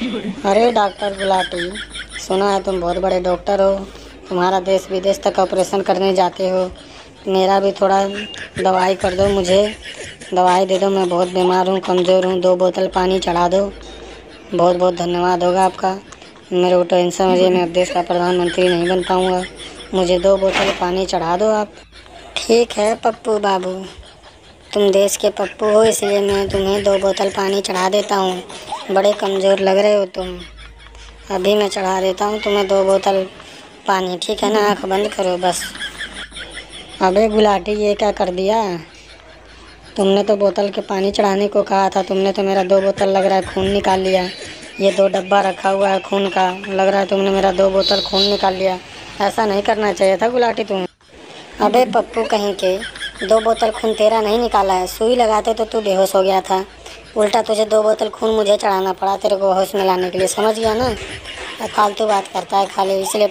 अरे डॉक्टर गुलाटी, सुना है तुम बहुत बड़े डॉक्टर हो। तुम्हारा देश विदेश तक ऑपरेशन करने जाते हो। मेरा भी थोड़ा दवाई कर दो मुझे। दवाई दे दो, मैं बहुत बीमार हूँ, कमज़ोर हूँ। दो बोतल पानी चढ़ा दो। बहुत बहुत धन्यवाद होगा आपका। मेरे को टेंशन हो मैं अब देश का प्रधानमंत्री नहीं बन पाऊँगा। मुझे दो बोतल पानी चढ़ा दो आप। ठीक है, पप्पू बाबू। तुम देश के पप्पू हो, इसलिए मैं तुम्हें दो बोतल पानी चढ़ा देता हूँ। बड़े कमज़ोर लग रहे हो तुम। अभी मैं चढ़ा देता हूँ, तुम्हें दो बोतल पानी, ठीक है ना? आँख बंद करो बस। अबे गुलाटी, ये क्या कर दिया? तुमने तो बोतल के पानी चढ़ाने को कहा था, तुमने तो मेरा दो बोतल लग रहा है, खून निकाल लिया। ये दो डब्बा रखा हुआ है खून का, लग रहा है तुमने मेरा दो बोतल खून निकाल लिया। ऐसा नहीं करना चाहिए था गुलाटी तुम अबे पप्पू कहीं के? दो बोतल खून तेरा नहीं निकाला है। सुई लगाते तो तू बेहोश हो गया था। उल्टा तुझे दो बोतल खून मुझे चढ़ाना पड़ा, तेरे को होश में लाने के लिए। समझ गया ना? फालतू बात करता है खाली, इसलिए